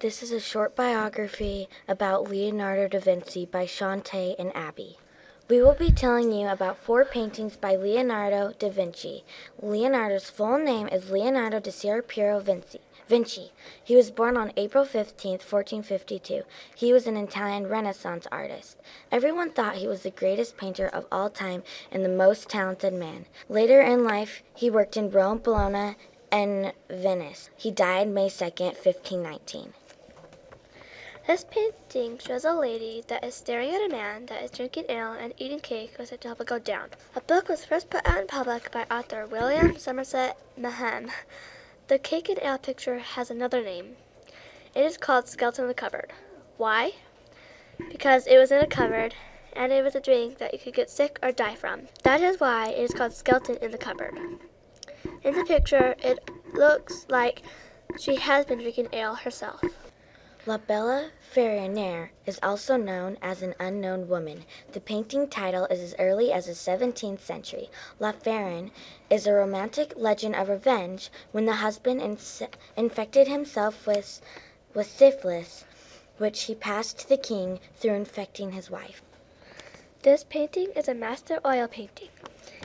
This is a short biography about Leonardo da Vinci by Shantae and Abby. We will be telling you about four paintings by Leonardo da Vinci. Leonardo's full name is Leonardo da Piero Vinci. Vinci. He was born on April 15, 1452. He was an Italian Renaissance artist. Everyone thought he was the greatest painter of all time and the most talented man. Later in life, he worked in Rome, Bologna, and Venice. He died May 2, 1519. This painting shows a lady that is staring at a man that is drinking ale and eating cake with a tropical down. A book was first put out in public by author William Somerset Maugham. The cake and ale picture has another name. It is called Skeleton in the Cupboard. Why? Because it was in a cupboard and it was a drink that you could get sick or die from. That is why it is called Skeleton in the Cupboard. In the picture, it looks like she has been drinking ale herself. La Bella Ferronniere is also known as an unknown woman. The painting title is as early as the 17th century. La Ferronne is a romantic legend of revenge when the husband infected himself with, with syphilis, which he passed to the king through infecting his wife. This painting is a master oil painting,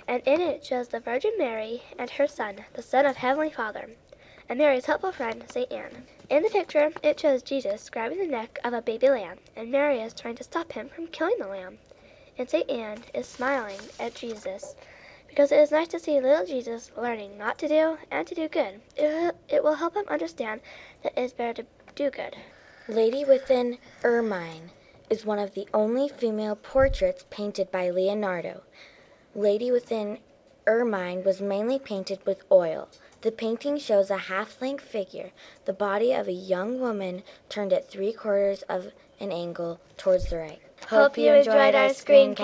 and in it shows the Virgin Mary and her son, the Son of Heavenly Father and Mary's helpful friend, St. Anne. In the picture, it shows Jesus grabbing the neck of a baby lamb, and Mary is trying to stop him from killing the lamb. And St. Anne is smiling at Jesus because it is nice to see little Jesus learning not to do and to do good. It, it will help him understand that it is better to do good. Lady with an Ermine is one of the only female portraits painted by Leonardo. Lady within Ermine was mainly painted with oil. The painting shows a half-length figure, the body of a young woman turned at three quarters of an angle towards the right. Hope you enjoyed our screencast.